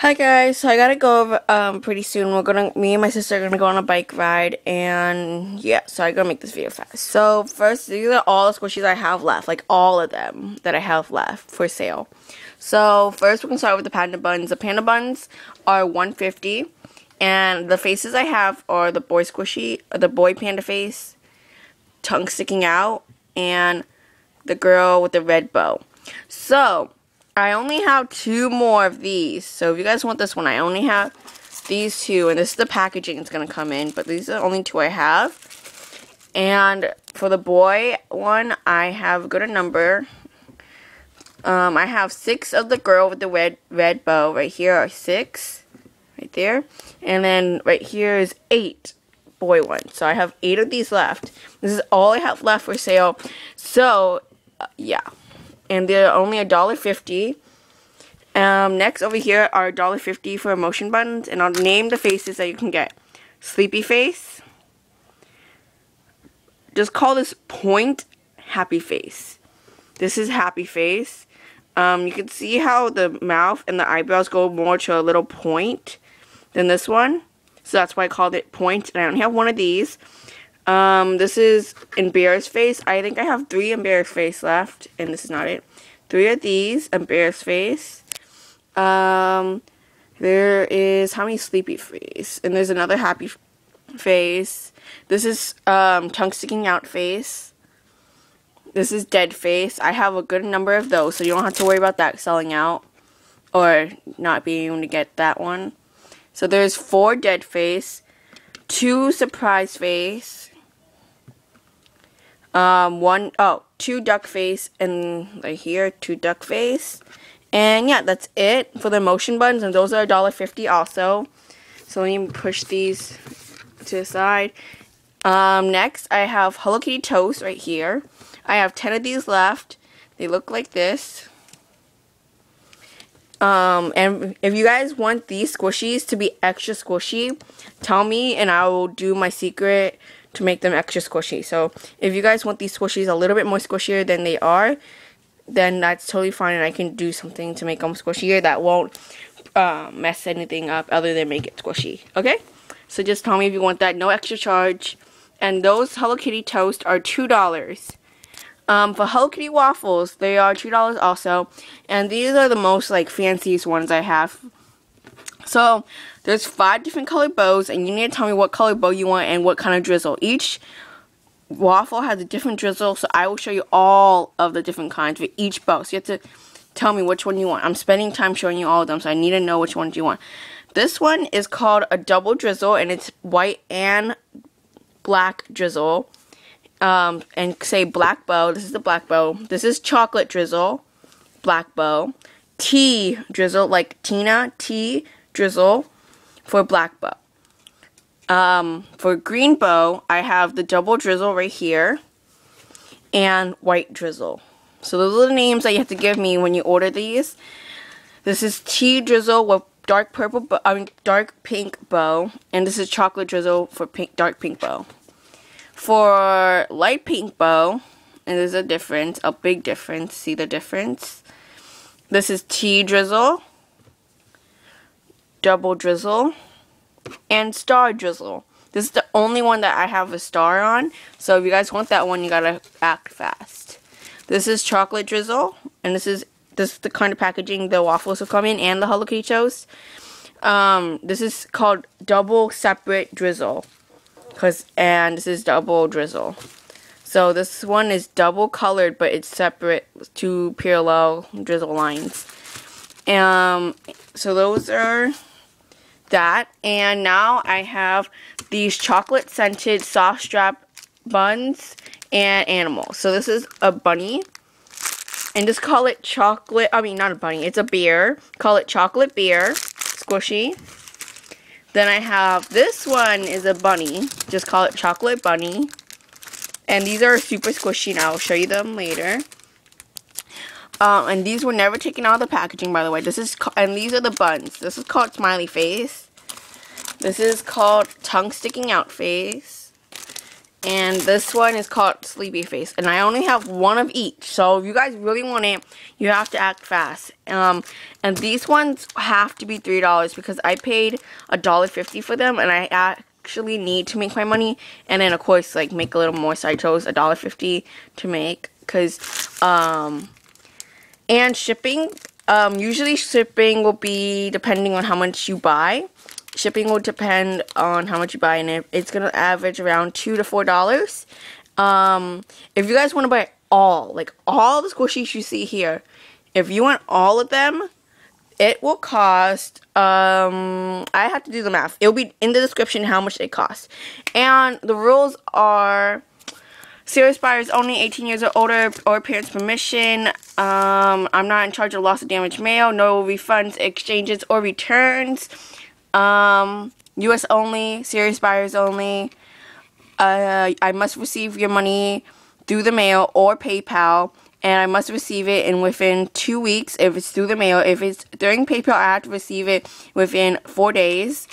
Hi guys, so I gotta go over, um, pretty soon. We're gonna, me and my sister are gonna go on a bike ride, and yeah, so I gotta make this video fast. So first, these are all the squishies I have left, like all of them that I have left for sale. So first, we're gonna start with the panda buns. The panda buns are 150, and the faces I have are the boy squishy, the boy panda face, tongue sticking out, and the girl with the red bow. So I only have two more of these. So if you guys want this one, I only have these two. And this is the packaging it's going to come in. But these are the only two I have. And for the boy one, I have got a number. Um, I have six of the girl with the red, red bow. Right here are six. Right there. And then right here is eight boy one. So I have eight of these left. This is all I have left for sale. So, uh, yeah and they're only a dollar fifty. Um, next over here are dollar fifty for emotion buttons, and I'll name the faces that you can get. Sleepy face. Just call this point happy face. This is happy face. Um, you can see how the mouth and the eyebrows go more to a little point than this one. So that's why I called it point. And I only have one of these. Um, this is embarrassed face. I think I have three embarrassed face left, and this is not it. Three of these embarrassed face. Um, there is how many sleepy face, and there's another happy face. This is um tongue sticking out face. This is dead face. I have a good number of those, so you don't have to worry about that selling out or not being able to get that one. So there's four dead face, two surprise face, um, one, oh, two duck face, and right here, two duck face. And yeah, that's it for the motion buttons, and those are $1.50 also. So let me push these to the side. Um, next, I have Hello Kitty Toast right here. I have 10 of these left. They look like this. Um, and if you guys want these squishies to be extra squishy, tell me and I will do my secret to make them extra squishy. So if you guys want these squishies a little bit more squishier than they are, then that's totally fine and I can do something to make them squishier that won't uh, mess anything up other than make it squishy. Okay? So just tell me if you want that. No extra charge. And those Hello Kitty toast are $2. Um, for Hello Kitty waffles, they are $2 also. And these are the most like fanciest ones I have. So there's five different colored bows, and you need to tell me what color bow you want and what kind of drizzle. Each waffle has a different drizzle, so I will show you all of the different kinds for each bow. So you have to tell me which one you want. I'm spending time showing you all of them, so I need to know which ones you want. This one is called a double drizzle, and it's white and black drizzle. Um, and say black bow. This is the black bow. This is chocolate drizzle, black bow. Tea drizzle, like Tina, tea drizzle for black bow. Um, for green bow, I have the double drizzle right here and white drizzle. So those are the names that you have to give me when you order these. This is tea drizzle with dark purple, I mean dark pink bow, and this is chocolate drizzle for pink, dark pink bow. For light pink bow, and there's a difference, a big difference. See the difference? This is tea drizzle double drizzle, and star drizzle. This is the only one that I have a star on, so if you guys want that one, you gotta act fast. This is chocolate drizzle, and this is this is the kind of packaging the waffles will come in, and the Hello Kitty. Um, this is called double separate drizzle, cause and this is double drizzle. So this one is double colored, but it's separate, two parallel drizzle lines. Um, so those are that. And now I have these chocolate scented soft strap buns and animals. So this is a bunny. And just call it chocolate, I mean not a bunny, it's a bear. Call it chocolate bear, squishy. Then I have, this one is a bunny. Just call it chocolate bunny. And these are super squishy and I'll show you them later. Um, and these were never taken out of the packaging, by the way. This is and these are the buns. This is called smiley face. This is called tongue sticking out face. and this one is called Sleepy Face, and I only have one of each. So if you guys really want it, you have to act fast. Um, and these ones have to be three dollars because I paid a dollar fifty for them, and I actually need to make my money. And then of course, like make a little more. So I chose a dollar fifty to make because um, and shipping. Um, usually shipping will be depending on how much you buy shipping will depend on how much you buy, and it, it's gonna average around two to four dollars. Um, if you guys want to buy all, like all the squishies you see here, if you want all of them, it will cost. Um, I have to do the math. It will be in the description how much it costs, and the rules are. Serious buyers only 18 years or older or parents' permission. Um, I'm not in charge of loss of damaged mail. No refunds, exchanges, or returns. Um, U.S. only, serious buyers only. Uh, I must receive your money through the mail or PayPal, and I must receive it in within two weeks if it's through the mail. If it's during PayPal, I have to receive it within four days.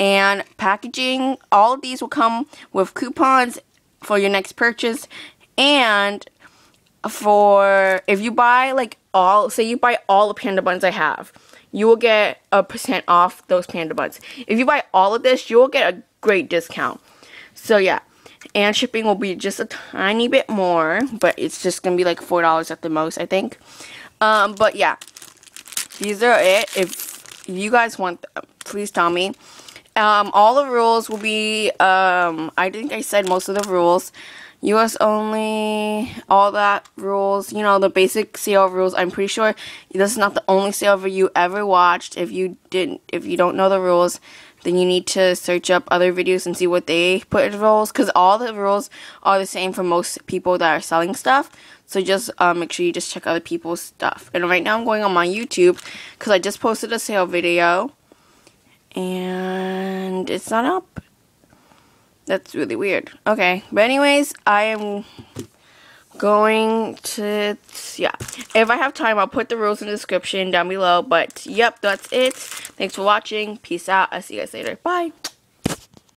And packaging, all of these will come with coupons for your next purchase, and for if you buy like all, say you buy all the panda buns I have you will get a percent off those panda buns. If you buy all of this, you will get a great discount. So yeah, and shipping will be just a tiny bit more, but it's just gonna be like four dollars at the most, I think. Um, but yeah, these are it. If you guys want, them, please tell me. Um, all the rules will be. Um, I think I said most of the rules. US only, all that rules, you know, the basic sale rules. I'm pretty sure this is not the only sale you ever watched. If you didn't, if you don't know the rules, then you need to search up other videos and see what they put in rules. Because all the rules are the same for most people that are selling stuff. So just uh, make sure you just check other people's stuff. And right now I'm going on my YouTube because I just posted a sale video. And it's not up. That's really weird. Okay, but anyways, I am going to, yeah. If I have time, I'll put the rules in the description down below. But, yep, that's it. Thanks for watching. Peace out. I'll see you guys later. Bye.